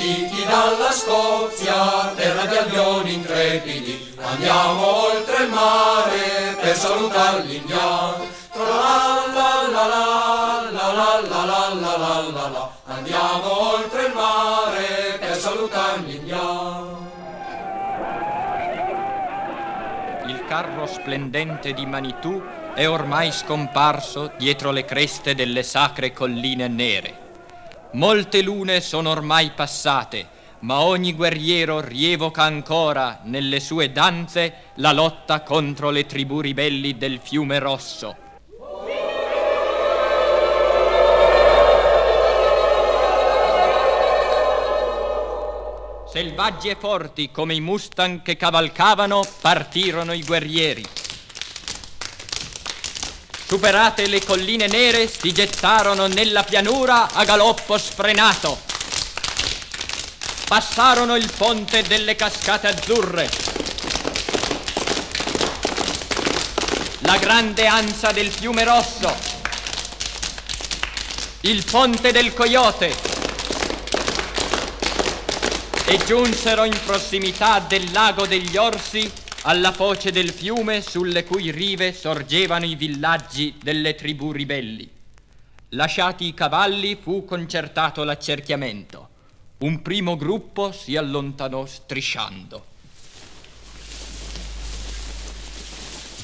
partiti dalla Scozia, terra di albioni intrepidi, andiamo oltre il mare per salutare gli indiani. La andiamo oltre il mare per salutare gli indiani. Il carro splendente di Manitou è ormai scomparso dietro le creste delle sacre colline nere. Molte lune sono ormai passate, ma ogni guerriero rievoca ancora nelle sue danze la lotta contro le tribù ribelli del fiume rosso. Selvaggi e forti come i mustang che cavalcavano, partirono i guerrieri. Superate le colline nere, si gettarono nella pianura a galoppo sfrenato. Passarono il ponte delle cascate azzurre. La grande ansa del fiume rosso. Il ponte del coyote. E giunsero in prossimità del lago degli orsi alla foce del fiume sulle cui rive sorgevano i villaggi delle tribù ribelli. Lasciati i cavalli fu concertato l'accerchiamento. Un primo gruppo si allontanò strisciando.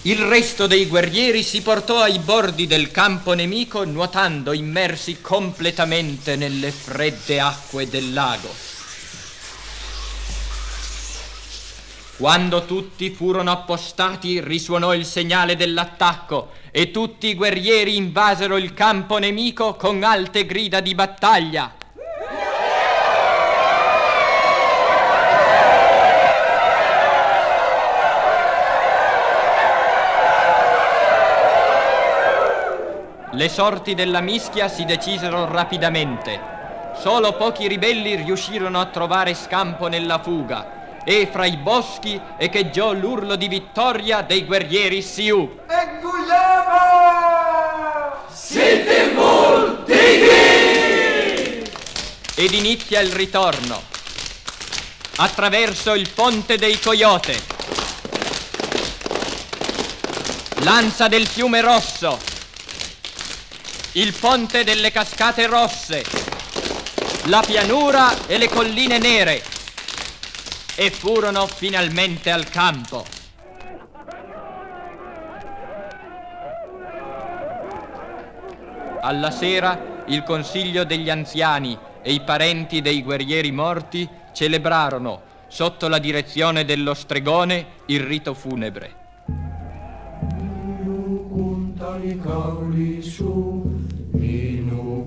Il resto dei guerrieri si portò ai bordi del campo nemico nuotando immersi completamente nelle fredde acque del lago. Quando tutti furono appostati risuonò il segnale dell'attacco e tutti i guerrieri invasero il campo nemico con alte grida di battaglia. Le sorti della mischia si decisero rapidamente. Solo pochi ribelli riuscirono a trovare scampo nella fuga e fra i boschi echeggiò l'urlo di vittoria dei guerrieri Sioux. E Guglielmo! Siete molti! Ed inizia il ritorno. Attraverso il ponte dei Coyote. Lanza del fiume rosso. Il ponte delle cascate rosse. La pianura e le colline nere e furono finalmente al campo. Alla sera il Consiglio degli anziani e i parenti dei guerrieri morti celebrarono, sotto la direzione dello stregone, il rito funebre. Minu